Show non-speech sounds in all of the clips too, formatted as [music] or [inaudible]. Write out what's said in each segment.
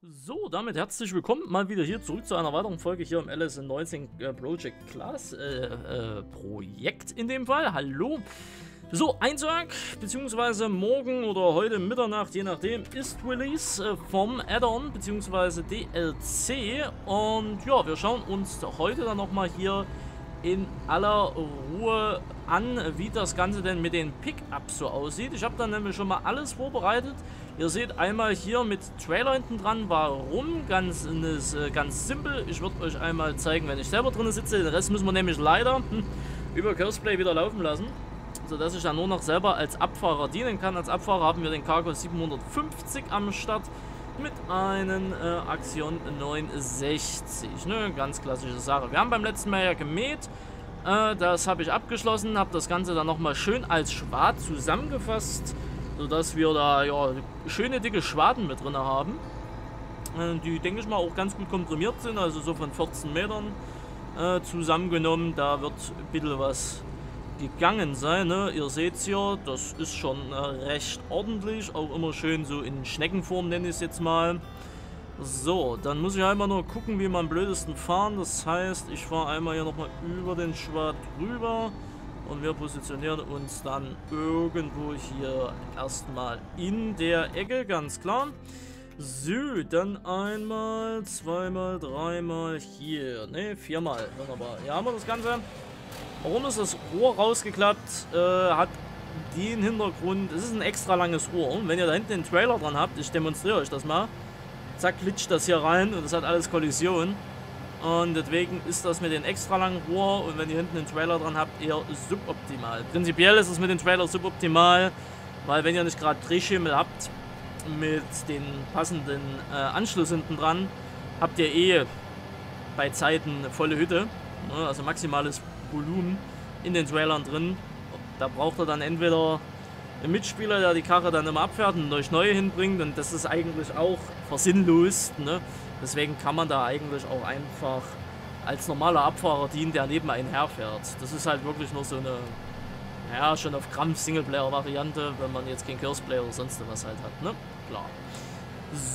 So, damit herzlich willkommen mal wieder hier zurück zu einer weiteren Folge hier im LSN19 äh, Project Class äh, äh, Projekt in dem Fall. Hallo. So, Eintrag, beziehungsweise morgen oder heute Mitternacht, je nachdem, ist Release äh, vom Add-on, beziehungsweise DLC. Und ja, wir schauen uns heute dann nochmal hier in aller Ruhe an, wie das Ganze denn mit den Pickups so aussieht. Ich habe dann nämlich schon mal alles vorbereitet. Ihr seht einmal hier mit Trailer hinten dran, warum, ganz, ist, äh, ganz simpel. Ich würde euch einmal zeigen, wenn ich selber drin sitze. Den Rest müssen wir nämlich leider [laughs] über Curseplay wieder laufen lassen, sodass ich dann nur noch selber als Abfahrer dienen kann. Als Abfahrer haben wir den Cargo 750 am Start mit einem äh, Axion 960. Ne? Ganz klassische Sache. Wir haben beim letzten Mal ja gemäht. Äh, das habe ich abgeschlossen, habe das Ganze dann nochmal schön als Schwad zusammengefasst, sodass wir da ja, schöne dicke Schwaden mit drin haben. Äh, die, denke ich mal, auch ganz gut komprimiert sind, also so von 14 Metern äh, zusammengenommen. Da wird ein bisschen was gegangen sein. Ne? Ihr seht es hier, das ist schon äh, recht ordentlich. Auch immer schön so in Schneckenform, nenne ich es jetzt mal. So, dann muss ich einmal nur gucken, wie wir am blödesten fahren. Das heißt, ich fahre einmal hier nochmal über den Schwad rüber. Und wir positionieren uns dann irgendwo hier erstmal in der Ecke, ganz klar. So, dann einmal, zweimal, dreimal hier. Ne, viermal. Wunderbar. Hier haben wir das Ganze. Warum ist das Rohr rausgeklappt? Äh, hat den Hintergrund, es ist ein extra langes Rohr. Und wenn ihr da hinten den Trailer dran habt, ich demonstriere euch das mal. Zack, glitscht das hier rein und das hat alles Kollision. Und deswegen ist das mit dem extra langen Rohr und wenn ihr hinten den Trailer dran habt, eher suboptimal. Prinzipiell ist es mit dem Trailer suboptimal, weil wenn ihr nicht gerade Drehschimmel habt mit den passenden äh, Anschluss hinten dran, habt ihr eh bei Zeiten volle Hütte. Ne? Also maximales Volumen in den Trailern drin. Da braucht er dann entweder einen Mitspieler, der die Karre dann immer abfährt und durch neue hinbringt und das ist eigentlich auch versinnlost. Ne? Deswegen kann man da eigentlich auch einfach als normaler Abfahrer dienen, der neben einen herfährt. Das ist halt wirklich nur so eine, ja, schon auf Krampf Singleplayer-Variante, wenn man jetzt kein Curseplayer oder sonst was halt hat, ne? Klar.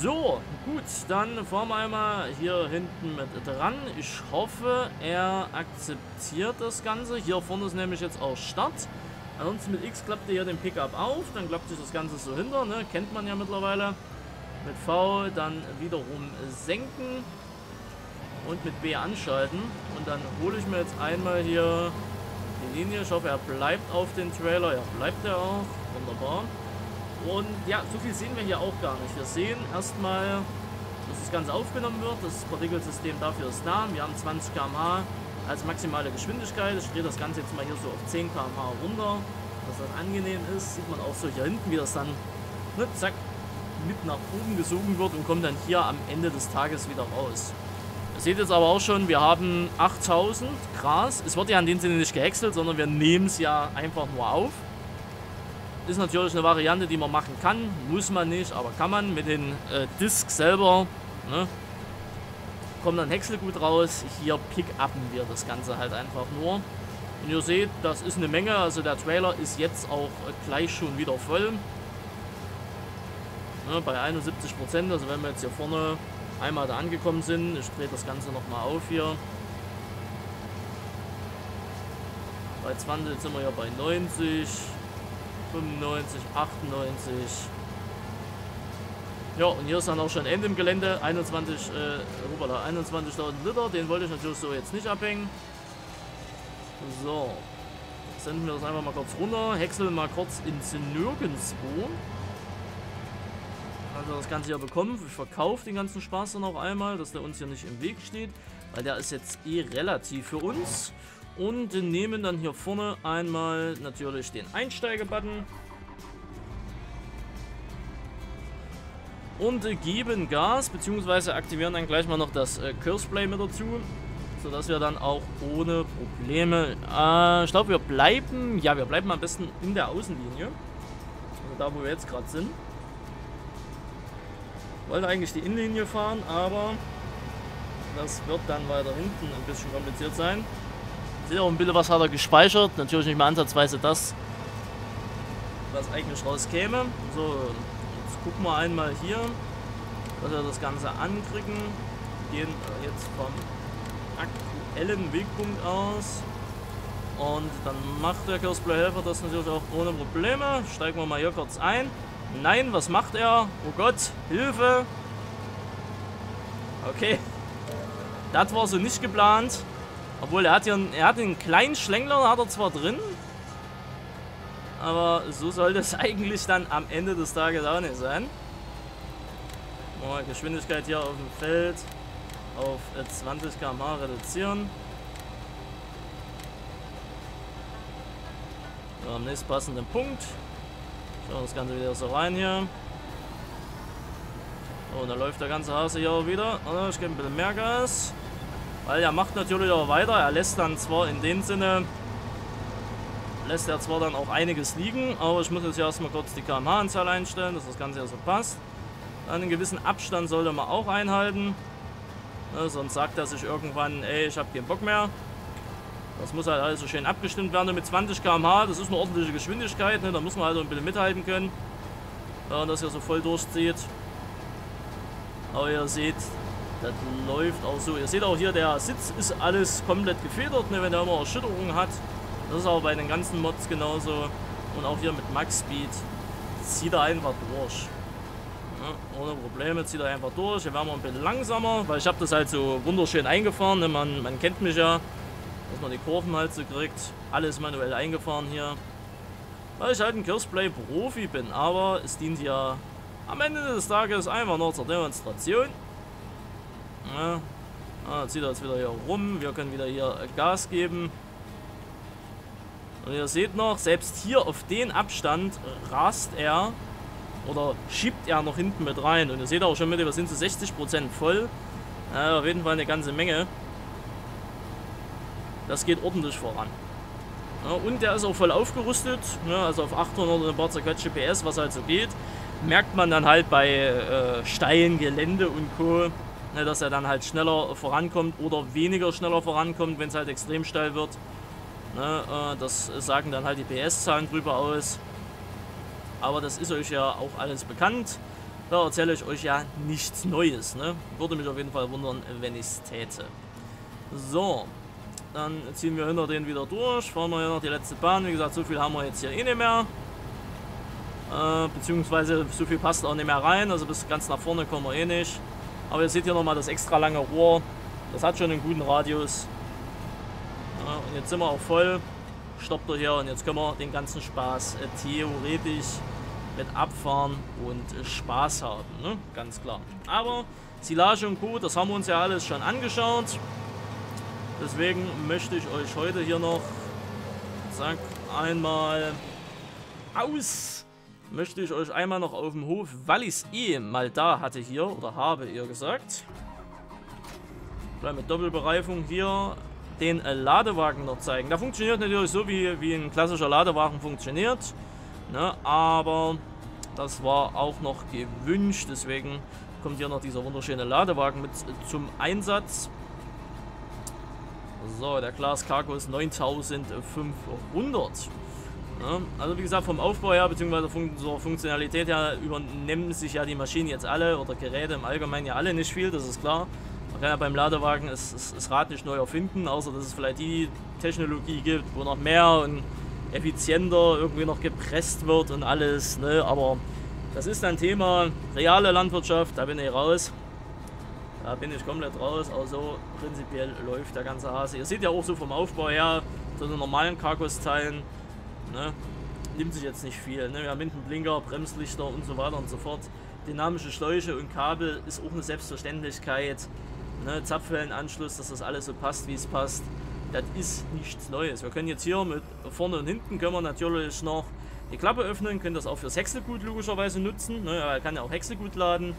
So, gut, dann fahren wir einmal hier hinten mit dran. Ich hoffe, er akzeptiert das Ganze. Hier vorne ist nämlich jetzt auch Start. Ansonsten mit X klappt ihr hier den Pickup auf, dann klappt sich das Ganze so hinter, ne? kennt man ja mittlerweile. Mit V dann wiederum senken und mit B anschalten. Und dann hole ich mir jetzt einmal hier die Linie. Ich hoffe, er bleibt auf den Trailer. Ja, bleibt er auch. Wunderbar. Und ja, so viel sehen wir hier auch gar nicht. Wir sehen erstmal, dass das Ganze aufgenommen wird. Das Partikelsystem dafür ist da. Wir haben 20 km/h als maximale Geschwindigkeit. Ich drehe das Ganze jetzt mal hier so auf 10 km/h runter, dass das angenehm ist. Sieht man auch so hier hinten, wie das dann ne, zack, mit nach oben gesogen wird und kommt dann hier am Ende des Tages wieder raus. Ihr seht jetzt aber auch schon, wir haben 8000 Gras. Es wird ja in dem Sinne nicht gehäckselt, sondern wir nehmen es ja einfach nur auf. Ist natürlich eine Variante, die man machen kann. Muss man nicht, aber kann man mit den äh, Discs selber. Ne? Kommt dann Häckselgut raus. Hier pick-uppen wir das Ganze halt einfach nur. Und ihr seht, das ist eine Menge. Also der Trailer ist jetzt auch äh, gleich schon wieder voll. Ne, bei 71 Prozent. Also wenn wir jetzt hier vorne einmal da angekommen sind. Ich drehe das Ganze nochmal auf hier. Bei 20 sind wir ja bei 90. 95, 98. Ja, und hier ist dann auch schon Ende im Gelände. 21, äh, 21.000 Liter. Den wollte ich natürlich so jetzt nicht abhängen. So. Senden wir das einfach mal kurz runter. Häckseln mal kurz ins Nirgendwo. Also das Ganze hier bekommen. Ich verkaufe den ganzen Spaß dann auch einmal, dass der uns hier nicht im Weg steht. Weil der ist jetzt eh relativ für uns. Und nehmen dann hier vorne einmal natürlich den Einsteiger-Button. Und geben Gas, beziehungsweise aktivieren dann gleich mal noch das äh, Curseplay mit dazu. Sodass wir dann auch ohne Probleme... Äh, ich glaube, wir bleiben... Ja, wir bleiben am besten in der Außenlinie. Also da, wo wir jetzt gerade sind. Wollte eigentlich die Innenlinie fahren, aber das wird dann weiter hinten ein bisschen kompliziert sein. Seht auch ein bisschen, was hat er gespeichert. Natürlich nicht mehr ansatzweise das, was eigentlich rauskäme. So, jetzt gucken wir einmal hier. dass wir das Ganze ankriegen. Gehen jetzt vom aktuellen Wegpunkt aus. Und dann macht der Helfer das natürlich auch ohne Probleme. Steigen wir mal hier kurz ein. Nein, was macht er? Oh Gott, Hilfe! Okay. Das war so nicht geplant. Obwohl, er hat hier einen, er hat einen kleinen Schlängler, hat er zwar drin. Aber so sollte es [laughs] eigentlich dann am Ende des Tages auch nicht sein. Mal Geschwindigkeit hier auf dem Feld auf 20 km/h reduzieren. So, am nächsten passenden Punkt. Schauen das Ganze wieder so rein hier. Und dann läuft der ganze Hase hier auch wieder. Ich gebe ein bisschen mehr Gas. Weil er macht natürlich auch weiter. Er lässt dann zwar in dem Sinne, lässt er zwar dann auch einiges liegen, aber ich muss jetzt hier erstmal kurz die kmh-Anzahl einstellen, dass das Ganze ja so passt. Dann einen gewissen Abstand sollte man auch einhalten. Ne, sonst sagt er sich irgendwann, ey, ich habe keinen Bock mehr. Das muss halt alles so schön abgestimmt werden mit 20 km/h. Das ist eine ordentliche Geschwindigkeit. Ne? Da muss man halt ein bisschen mithalten können. Wenn man das hier so voll durchzieht. Aber ihr seht, das läuft auch so. Ihr seht auch hier, der Sitz ist alles komplett gefedert, ne? wenn er immer Erschütterungen hat. Das ist aber bei den ganzen Mods genauso. Und auch hier mit Max Speed zieht er einfach durch. Ja, ohne Probleme zieht er einfach durch. Hier werden wir ein bisschen langsamer, weil ich habe das halt so wunderschön eingefahren. Ne? Man, man kennt mich ja dass man die Kurven halt so kriegt. Alles manuell eingefahren hier. Weil ich halt ein Kirsplay-Profi bin, aber es dient ja am Ende des Tages einfach nur zur Demonstration. Ja, ah, zieht er jetzt wieder hier rum. Wir können wieder hier Gas geben. Und ihr seht noch, selbst hier auf den Abstand rast er oder schiebt er noch hinten mit rein. Und ihr seht auch schon mit, wir sind zu 60% voll. Ja, auf jeden Fall eine ganze Menge. Das geht ordentlich voran. Ja, und der ist auch voll aufgerüstet, ja, also auf 800 und ein paar zerquetschte PS, was halt so geht. Merkt man dann halt bei äh, steilen Gelände und Co., ne, dass er dann halt schneller vorankommt oder weniger schneller vorankommt, wenn es halt extrem steil wird. Ne, äh, das sagen dann halt die PS-Zahlen drüber aus. Aber das ist euch ja auch alles bekannt. Da erzähle ich euch ja nichts Neues. Ne? Würde mich auf jeden Fall wundern, wenn ich es täte. So, dann ziehen wir hinter den wieder durch, fahren wir hier noch die letzte Bahn. Wie gesagt, so viel haben wir jetzt hier eh nicht mehr. Äh, beziehungsweise so viel passt auch nicht mehr rein, also bis ganz nach vorne kommen wir eh nicht. Aber ihr seht hier nochmal das extra lange Rohr. Das hat schon einen guten Radius. Ja, und jetzt sind wir auch voll. Stoppt er hier und jetzt können wir den ganzen Spaß äh, theoretisch mit abfahren und äh, Spaß haben. Ne? Ganz klar. Aber Silage und Co., das haben wir uns ja alles schon angeschaut. Deswegen möchte ich euch heute hier noch, zack, einmal aus, möchte ich euch einmal noch auf dem Hof, es eh mal da hatte hier, oder habe ihr gesagt, mit Doppelbereifung hier den Ladewagen noch zeigen. Der funktioniert natürlich so, wie, wie ein klassischer Ladewagen funktioniert, ne, aber das war auch noch gewünscht, deswegen kommt hier noch dieser wunderschöne Ladewagen mit zum Einsatz. So, der Glas Cargo ist 9500. Ja, also wie gesagt, vom Aufbau her, beziehungsweise von zur Funktionalität her, übernehmen sich ja die Maschinen jetzt alle oder Geräte im Allgemeinen ja alle nicht viel, das ist klar. Man kann ja beim Ladewagen das, das, das Rad nicht neu erfinden, außer dass es vielleicht die Technologie gibt, wo noch mehr und effizienter irgendwie noch gepresst wird und alles. Ne? Aber das ist ein Thema reale Landwirtschaft, da bin ich raus. Da bin ich komplett raus, also prinzipiell läuft der ganze Hase. Ihr seht ja auch so vom Aufbau her, so den normalen Karkos-Teilen, ne, nimmt sich jetzt nicht viel. Ne? Wir haben hinten Blinker, Bremslichter und so weiter und so fort. Dynamische Schläuche und Kabel ist auch eine Selbstverständlichkeit. Ne? Zapfwellenanschluss, dass das alles so passt, wie es passt. Das ist nichts Neues. Wir können jetzt hier mit vorne und hinten können wir natürlich noch die Klappe öffnen, können das auch fürs Häckselgut logischerweise nutzen. Ne? Er kann ja auch Häckselgut laden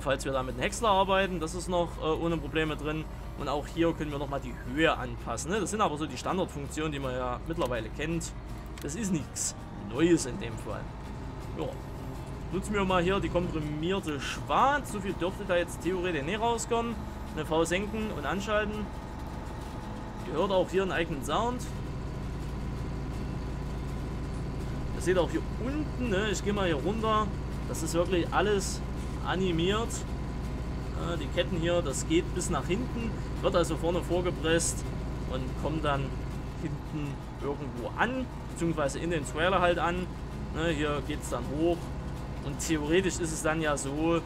falls wir da mit einem Häcksler arbeiten. Das ist noch äh, ohne Probleme drin. Und auch hier können wir nochmal die Höhe anpassen. Ne? Das sind aber so die Standardfunktionen, die man ja mittlerweile kennt. Das ist nichts Neues in dem Fall. Ja. Nutzen wir mal hier die komprimierte Schwarz. So viel dürfte da jetzt theoretisch nicht rauskommen. Eine V senken und anschalten. Ihr hört auch hier einen eigenen Sound. Ihr seht auch hier unten, ne? ich gehe mal hier runter. Das ist wirklich alles animiert. Ne, die Ketten hier, das geht bis nach hinten, wird also vorne vorgepresst und kommt dann hinten irgendwo an, beziehungsweise in den Trailer halt an. Ne, hier geht es dann hoch und theoretisch ist es dann ja so,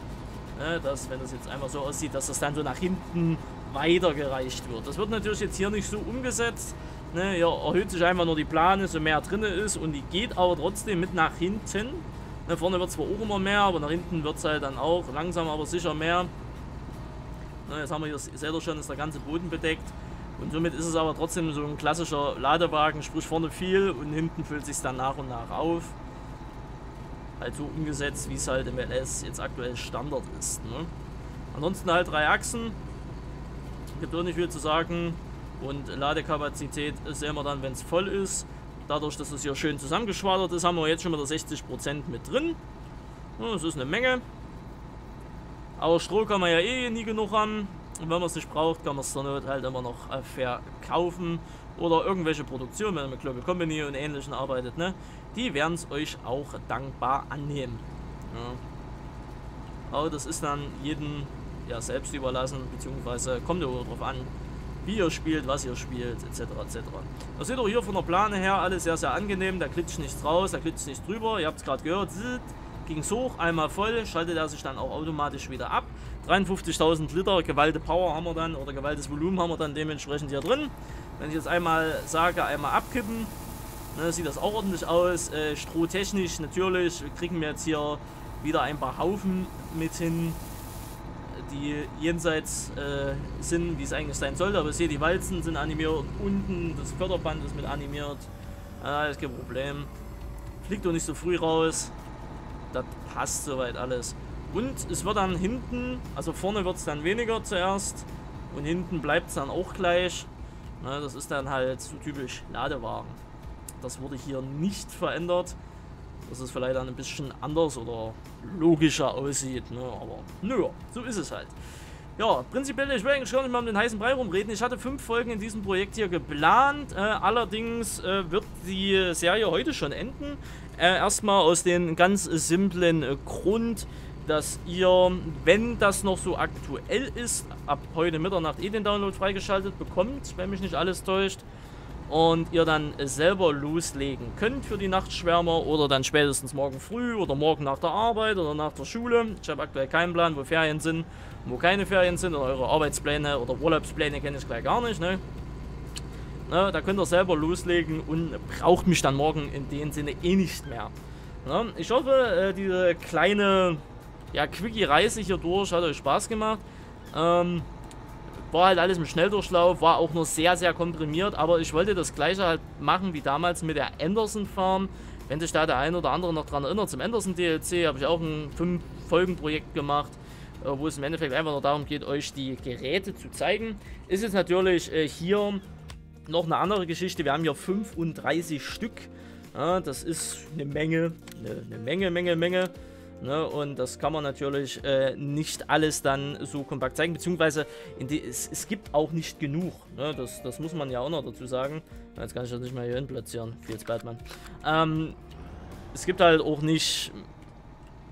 ne, dass, wenn das jetzt einfach so aussieht, dass das dann so nach hinten weitergereicht wird. Das wird natürlich jetzt hier nicht so umgesetzt. Ne, hier erhöht sich einfach nur die Plane, so mehr drin ist und die geht aber trotzdem mit nach hinten. Ne, vorne wird zwar auch immer mehr, aber nach hinten wird es halt dann auch langsam aber sicher mehr. Ne, jetzt haben wir hier, seht ihr schon, ist der ganze Boden bedeckt. Und somit ist es aber trotzdem so ein klassischer Ladewagen, sprich vorne viel und hinten füllt sich dann nach und nach auf. Halt so umgesetzt, wie es halt im LS jetzt aktuell Standard ist. Ne? Ansonsten halt drei Achsen. Gibt auch nicht viel zu sagen. Und Ladekapazität sehen wir dann, wenn es voll ist. Dadurch, dass es hier schön zusammengeschwadert ist, haben wir jetzt schon wieder 60% mit drin. Das ist eine Menge. Aber Stroh kann man ja eh nie genug haben. Und wenn man es nicht braucht, kann man es zur Not halt immer noch äh, verkaufen. Oder irgendwelche Produktionen, wenn ihr mit Global Company und ähnlichen arbeitet, ne? Die werden es euch auch dankbar annehmen. Ja. Aber das ist dann jedem ja, selbst überlassen, beziehungsweise kommt ja darauf an, wie ihr spielt, was ihr spielt, etc. etc. Das seht ihr hier von der Plane her alles sehr, sehr angenehm. Da klitscht nichts raus, da klitscht nichts drüber. Ihr habt es gerade gehört, ging es hoch, einmal voll, schaltet er sich dann auch automatisch wieder ab. 53.000 Liter Gewaltige Power haben wir dann oder gewaltiges Volumen haben wir dann dementsprechend hier drin. Wenn ich jetzt einmal sage, einmal abkippen, ne, sieht das auch ordentlich aus. Äh, strohtechnisch natürlich kriegen wir jetzt hier wieder ein paar Haufen mit hin, die jenseits äh, sind, wie es eigentlich sein sollte. Aber sehe, die Walzen sind animiert, unten das Förderband ist mit animiert. Ah, ist kein Problem. Fliegt doch nicht so früh raus. Das passt soweit alles. Und es wird dann hinten, also vorne wird es dann weniger zuerst und hinten bleibt es dann auch gleich. Na, das ist dann halt so typisch Ladewagen. Das wurde hier nicht verändert. Dass es vielleicht dann ein bisschen anders oder logischer aussieht. Ne? Aber nö, so ist es halt. Ja, prinzipiell, ich will eigentlich gar nicht mal um den heißen Brei rumreden. Ich hatte fünf Folgen in diesem Projekt hier geplant. Äh, allerdings äh, wird die Serie heute schon enden. Äh, erstmal aus dem ganz simplen äh, Grund, dass ihr, wenn das noch so aktuell ist, ab heute Mitternacht eh den Download freigeschaltet bekommt, wenn mich nicht alles täuscht. Und ihr dann selber loslegen könnt für die Nachtschwärmer oder dann spätestens morgen früh oder morgen nach der Arbeit oder nach der Schule. Ich habe aktuell keinen Plan, wo Ferien sind, wo keine Ferien sind. Oder eure Arbeitspläne oder Urlaubspläne kenne ich gleich gar nicht. Ne? Na, da könnt ihr selber loslegen und braucht mich dann morgen in dem Sinne eh nicht mehr. Na, ich hoffe, äh, diese kleine ja, Quickie-Reise hier durch hat euch Spaß gemacht. Ähm, war halt alles im Schnelldurchlauf, war auch nur sehr, sehr komprimiert, aber ich wollte das gleiche halt machen wie damals mit der Anderson Farm. Wenn sich da der ein oder andere noch dran erinnert, zum Anderson DLC habe ich auch ein 5-Folgen-Projekt gemacht, äh, wo es im Endeffekt einfach nur darum geht, euch die Geräte zu zeigen. Ist jetzt natürlich äh, hier noch eine andere Geschichte. Wir haben hier 35 Stück. Das ist eine Menge, eine Menge, Menge, Menge. Ne, und das kann man natürlich äh, nicht alles dann so kompakt zeigen, beziehungsweise die, es, es, gibt auch nicht genug. Ne, das, das, muss man ja auch noch dazu sagen. Jetzt kann ich das nicht mehr hier hin platzieren. Viel Batman. Ähm, es gibt halt auch nicht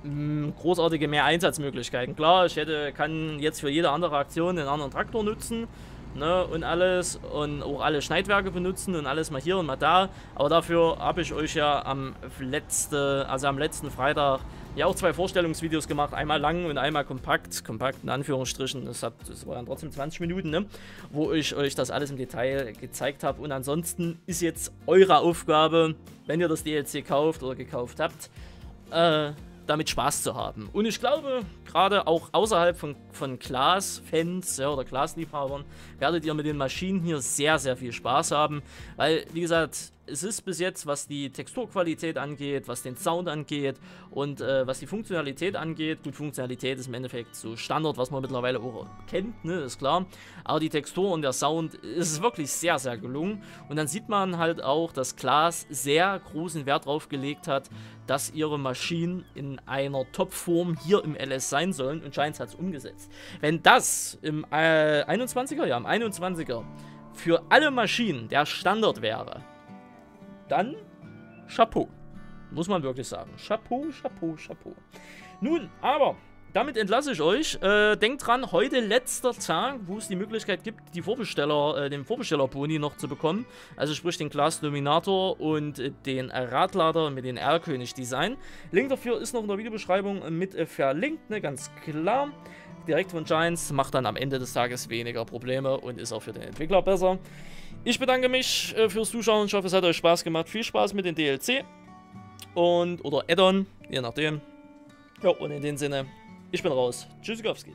mm, großartige mehr Einsatzmöglichkeiten. Klar, ich hätte, kann jetzt für jede andere Aktion einen anderen Traktor nutzen ne, und alles und auch alle Schneidwerke benutzen und alles mal hier und mal da. Aber dafür habe ich euch ja am letzte, also am letzten Freitag ja auch zwei Vorstellungsvideos gemacht, einmal lang und einmal kompakt, kompakt in Anführungsstrichen, das, hat, das waren trotzdem 20 Minuten, ne? wo ich euch das alles im Detail gezeigt habe und ansonsten ist jetzt eure Aufgabe, wenn ihr das DLC kauft oder gekauft habt, äh, damit Spaß zu haben. Und ich glaube, gerade auch außerhalb von, von Glas-Fans ja, oder Glasliebhabern werdet ihr mit den Maschinen hier sehr, sehr viel Spaß haben, weil, wie gesagt, es ist bis jetzt, was die Texturqualität angeht, was den Sound angeht und äh, was die Funktionalität angeht. Gut, Funktionalität ist im Endeffekt so Standard, was man mittlerweile auch kennt, ne, ist klar. Aber die Textur und der Sound ist wirklich sehr, sehr gelungen. Und dann sieht man halt auch, dass Glas sehr großen Wert drauf gelegt hat, dass ihre Maschinen in einer Topform hier im LS sein sollen und Giants hat es umgesetzt. Wenn das im äh, 21er, ja, im 21er für alle Maschinen der Standard wäre, dann Chapeau. Muss man wirklich sagen. Chapeau, Chapeau, Chapeau. Nun, aber damit entlasse ich euch. Äh, denkt dran, heute letzter Tag, wo es die Möglichkeit gibt, die Vorbesteller, äh, den Vorbestellerboni noch zu bekommen. Also sprich den Glas Dominator und äh, den Radlader mit den R-König-Design. Link dafür ist noch in der Videobeschreibung mit äh, verlinkt, ne, ganz klar. Direkt von Giants macht dann am Ende des Tages weniger Probleme und ist auch für den Entwickler besser. Ich bedanke mich äh, fürs Zuschauen. Ich hoffe, es hat euch Spaß gemacht. Viel Spaß mit den DLC. Und, oder Addon, je nachdem. Ja, und in dem Sinne, ich bin raus. Tschüssikowski.